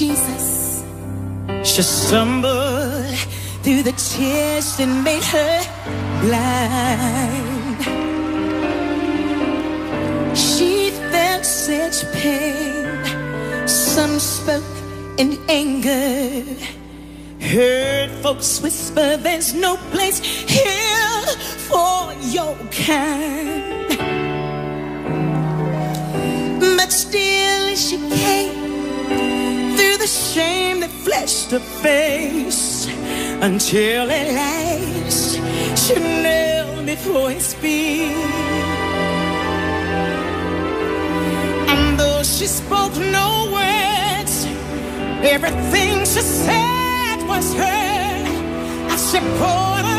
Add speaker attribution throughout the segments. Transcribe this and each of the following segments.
Speaker 1: Jesus. She stumbled through the tears that made her blind. She felt such pain. Some spoke in anger. Heard folks whisper, there's no place here for your kind. Shame to face until at last she knelt before his feet. And though she spoke no words, everything she said was heard as she poured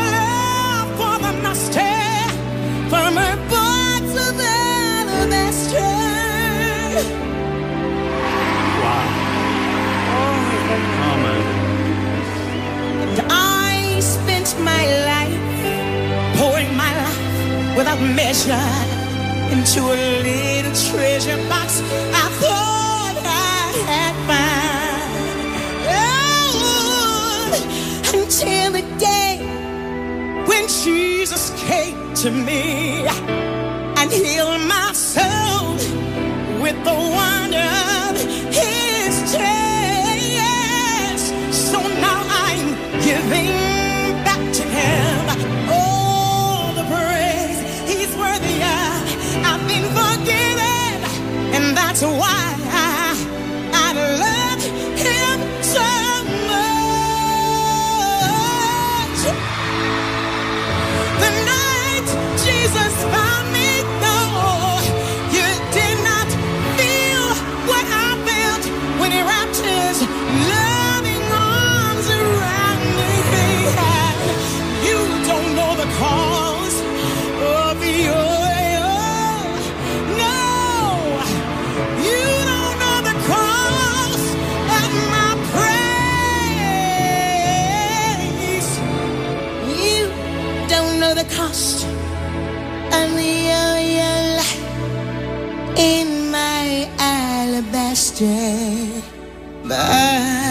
Speaker 1: my life pouring my life without measure into a little treasure box I thought I had found. Oh, until the day when Jesus came to me and healed my soul the cost of your, your life in my alabaster box.